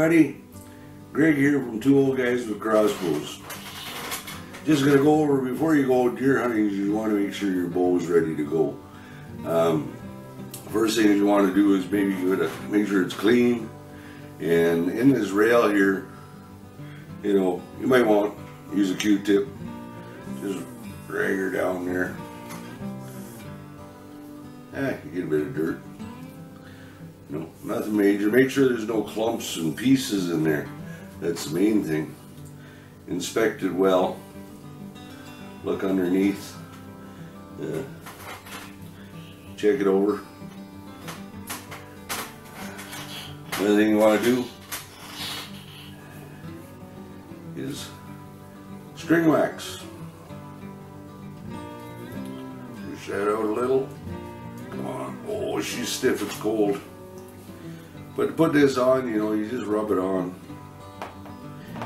everybody. Greg here from Two Old Guys with Crossbows. Just gonna go over before you go deer hunting. You want to make sure your bow is ready to go. Um, first thing you want to do is maybe you gotta make sure it's clean. And in this rail here, you know, you might want to use a Q-tip. Just drag her down there. Eh, you get a bit of dirt. No, nothing major. Make sure there's no clumps and pieces in there. That's the main thing. Inspect it well. Look underneath. Uh, check it over. Another thing you want to do is string wax. Push that out a little. Come on. Oh, she's stiff. It's cold. But to put this on, you know, you just rub it on.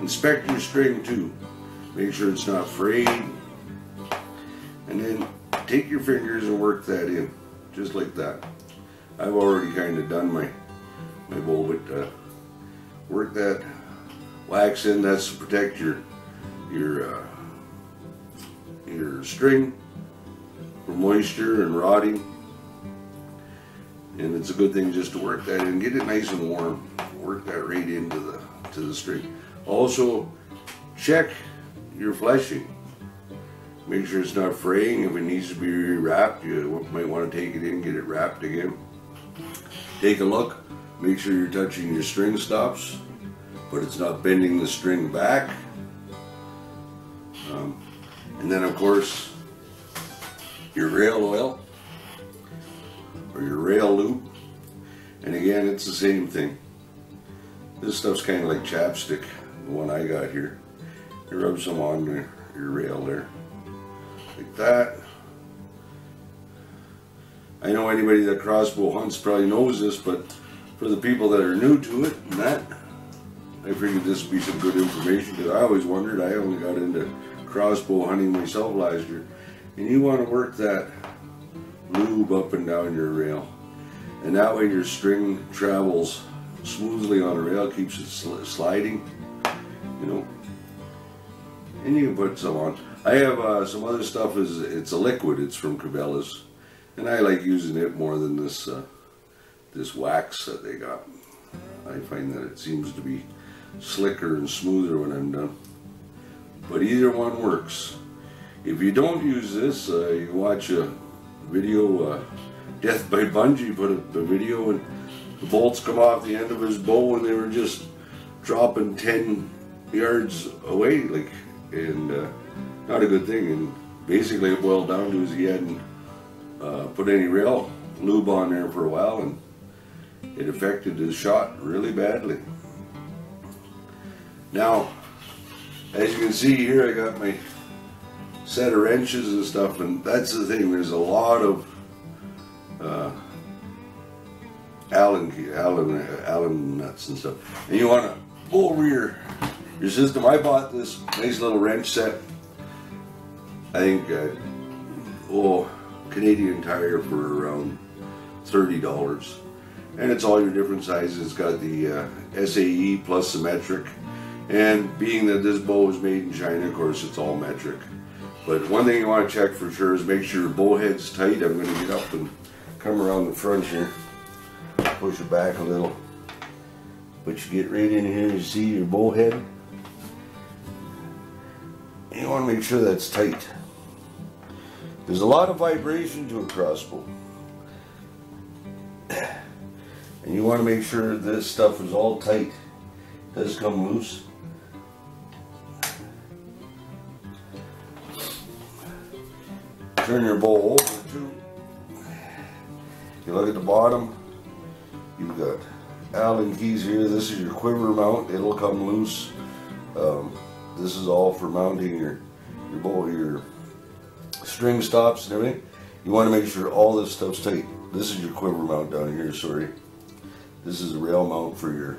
Inspect your string too. Make sure it's not frayed. And then take your fingers and work that in. Just like that. I've already kind of done my, my bowl, but uh, work that wax in. That's to protect your, your, uh, your string from moisture and rotting and it's a good thing just to work that in, get it nice and warm, work that right into the to the string. Also, check your fleshing. Make sure it's not fraying. If it needs to be rewrapped, you might want to take it in, get it wrapped again. Take a look. Make sure you're touching your string stops, but it's not bending the string back. Um, and then, of course, your rail oil or your rail loop. And again, it's the same thing. This stuff's kind of like chapstick, the one I got here. You rub some on your, your rail there, like that. I know anybody that crossbow hunts probably knows this, but for the people that are new to it and that, I figured this would be some good information because I always wondered, I only got into crossbow hunting myself last year. And you want to work that lube up and down your rail. And that way your string travels smoothly on a rail, keeps it sl sliding, you know. And you can put some on. I have uh, some other stuff, is it's a liquid, it's from Cabela's. And I like using it more than this, uh, this wax that they got. I find that it seems to be slicker and smoother when I'm done. But either one works. If you don't use this, uh, you watch a video, uh, Death by Bungee put a, a video and the bolts come off the end of his bow and they were just dropping 10 yards away, like, and uh, not a good thing. And basically it boiled down to is he hadn't uh, put any rail lube on there for a while and it affected his shot really badly. Now, as you can see here, I got my set of wrenches and stuff, and that's the thing. There's a lot of uh, Allen, Allen, Allen nuts and stuff, and you want to go over your system. I bought this nice little wrench set. I think, uh, oh, Canadian Tire for around thirty dollars, and it's all your different sizes. It's got the uh, SAE plus the metric. And being that this bow is made in China, of course, it's all metric. But one thing you want to check for sure is make sure your bow head's tight. I'm going to get up and come around the front here. Push it back a little. But you get right in here, you see your bow head. You want to make sure that's tight. There's a lot of vibration to a crossbow. And you want to make sure this stuff is all tight. It does come loose. Turn your bowl over. You look at the bottom, you've got Allen keys here. This is your quiver mount. It'll come loose. Um, this is all for mounting your your bow, your string stops and everything. You want to make sure all this stuff's tight. This is your quiver mount down here, sorry. This is a rail mount for your,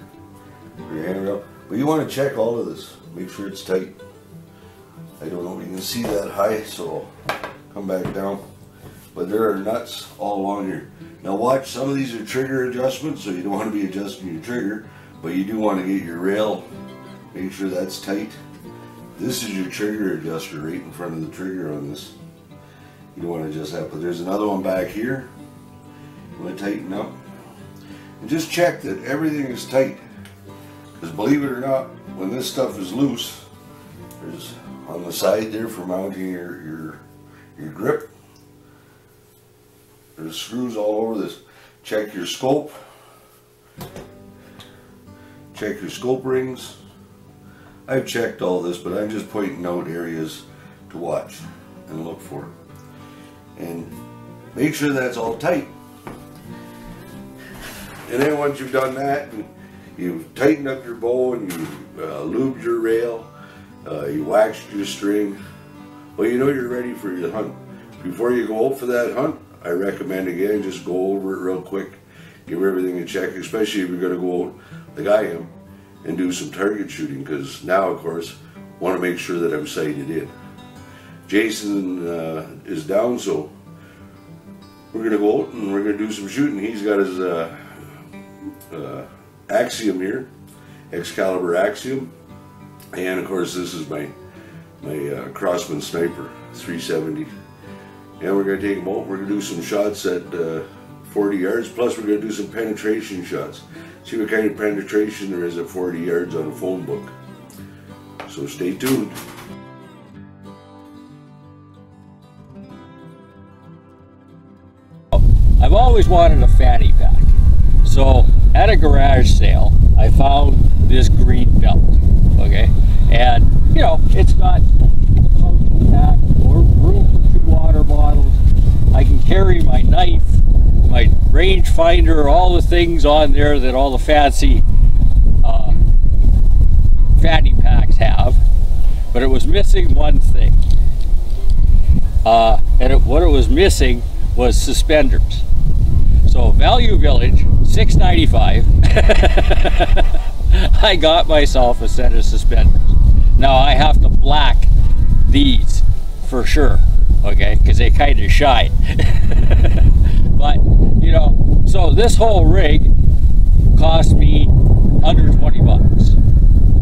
for your handrail. But you want to check all of this. Make sure it's tight. I don't know if you can see that high, so come back down. But there are nuts all along here. Now watch, some of these are trigger adjustments, so you don't want to be adjusting your trigger. But you do want to get your rail, make sure that's tight. This is your trigger adjuster right in front of the trigger on this. You don't want to adjust that, but there's another one back here. You want to tighten up. And just check that everything is tight. Because believe it or not, when this stuff is loose, there's on the side there for mounting your, your, your grip. There's screws all over this. Check your scope. Check your scope rings. I've checked all this, but I'm just pointing out areas to watch and look for. And make sure that's all tight. And then once you've done that, and you've tightened up your bow and you've uh, lubed your rail, uh, you waxed your string, well, you know you're ready for your hunt. Before you go out for that hunt, I recommend again, just go over it real quick, give everything a check, especially if you're going to go out like I am and do some target shooting because now, of course, want to make sure that I'm sighted in. Jason uh, is down, so we're going to go out and we're going to do some shooting. He's got his uh, uh, Axiom here, Excalibur Axiom, and of course this is my my uh, Crosman Sniper 370. And we're going to take them out. We're going to do some shots at uh, 40 yards. Plus, we're going to do some penetration shots. See what kind of penetration there is at 40 yards on a phone book. So stay tuned. I've always wanted a fanny pack. So at a garage sale, I found this green belt. Okay, and you know it's got the pack or room for two water bottles. I can carry my knife, my rangefinder, all the things on there that all the fancy uh, fanny packs have. But it was missing one thing. Uh, and it, what it was missing was suspenders. So Value Village, 695. I got myself a set of suspenders. Now I have to black these for sure, okay, because they kind of shine. but you know, so this whole rig cost me under 20 bucks,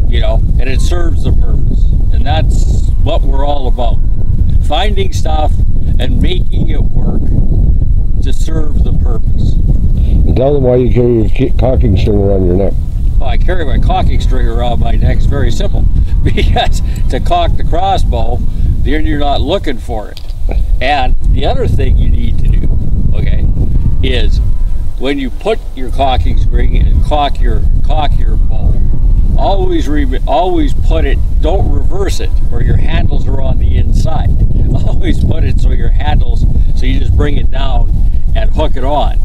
you know, and it serves the purpose, and that's what we're all about: finding stuff and making it work to serve the purpose. Tell them why you carry your ki- cocking string around your neck. I carry my cocking string around my neck. It's very simple. Because to cock the crossbow, then you're not looking for it. And the other thing you need to do, okay, is when you put your cocking string and cock your cock your bow, always re- always put it. Don't reverse it, or your handles are on the inside. Always put it so your handles, so you just bring it down and hook it on.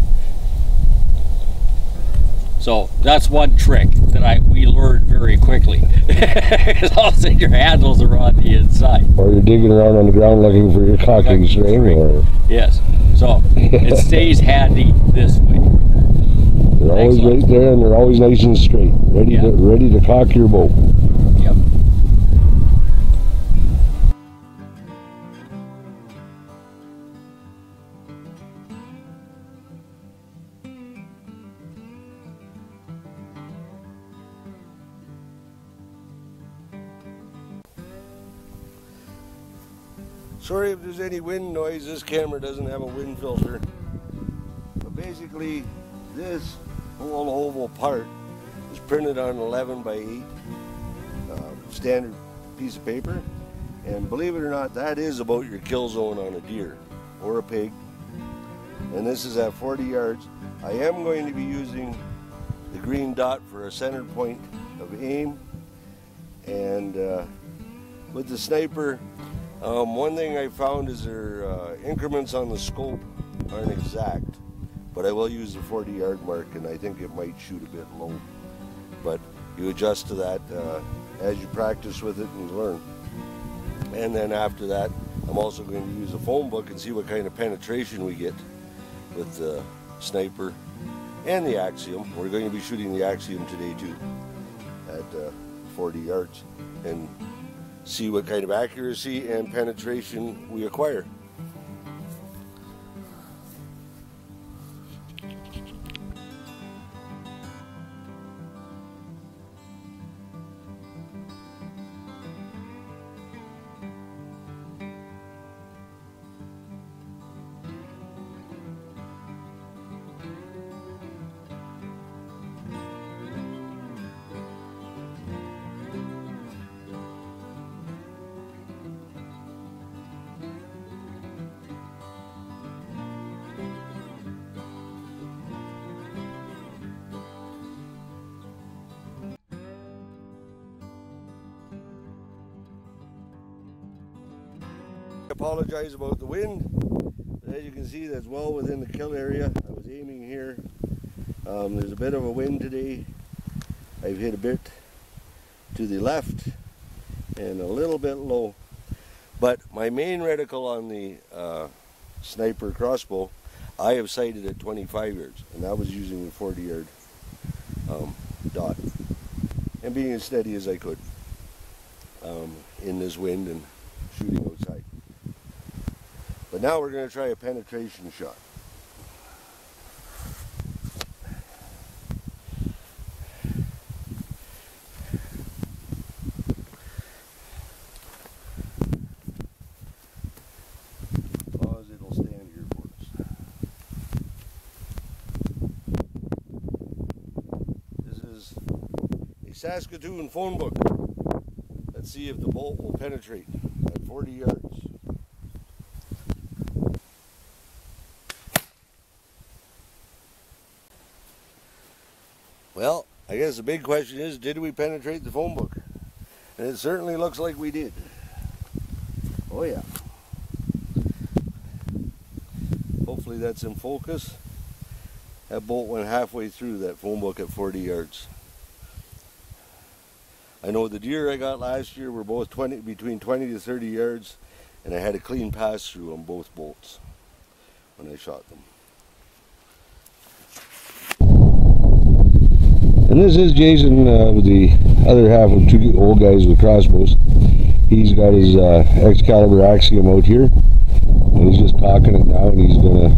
So that's one trick that I we learned very quickly. Because all of a sudden your handles are on the inside. Or you're digging around on the ground looking for your cocking string. Or Yes. So it stays handy this way. they're always Excellent. right there and they're always nice and straight. Ready Yeah. to ready to cock your bow. Sorry if there's any wind noise. This camera doesn't have a wind filter. But basically, this whole oval part is printed on 11 by 8 uh, standard piece of paper. And believe it or not, that is about your kill zone on a deer or a pig. And this is at 40 yards. I am going to be using the green dot for a center point of aim. And uh, with the sniper, um, one thing I found is their uh, increments on the scope aren't exact, but I will use the 40 yard mark and I think it might shoot a bit low. But you adjust to that uh, as you practice with it and you learn. And then after that, I'm also going to use a phone book and see what kind of penetration we get with the sniper and the Axiom. We're going to be shooting the Axiom today too at uh, 40 yards and see what kind of accuracy and penetration we acquire. Apologize about the wind. As you can see, that's well within the kill area. I was aiming here. Um, there's a bit of a wind today. I've hit a bit to the left and a little bit low. But my main reticle on the uh, sniper crossbow, I have sighted at 25 yards, and I was using the 40 yard um, dot and being as steady as I could um, in this wind and shooting outside. Now we're going to try a penetration shot. Saskatoon phone book. Let's see if the bolt will penetrate at 40 yards. Well, I guess the big question is, did we penetrate the phone book? And it certainly looks like we did. Oh yeah. Hopefully that's in focus. That bolt went halfway through that phone book at 40 yards. I know the deer I got last year were both 20 between 20 to 30 yards, and I had a clean pass through on both bolts when I shot them. And this is Jason uh, with the other half of two old guys with crossbows. He's got his uh, Excalibur Axiom out here. And he's just cocking it now and he's gonna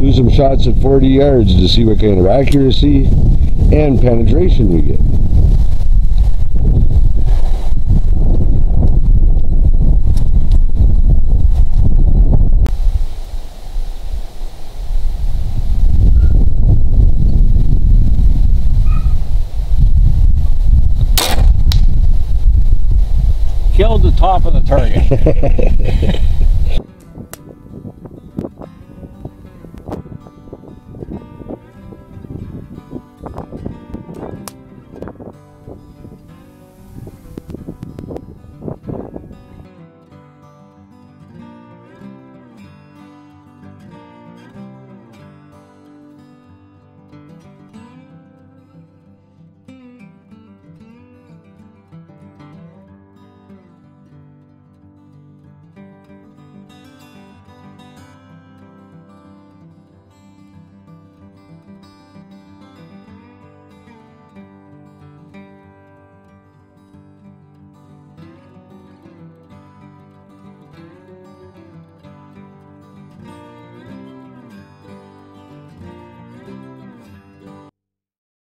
do some shots at 40 yards to see what kind of accuracy and penetration we get. Killed the top of the target.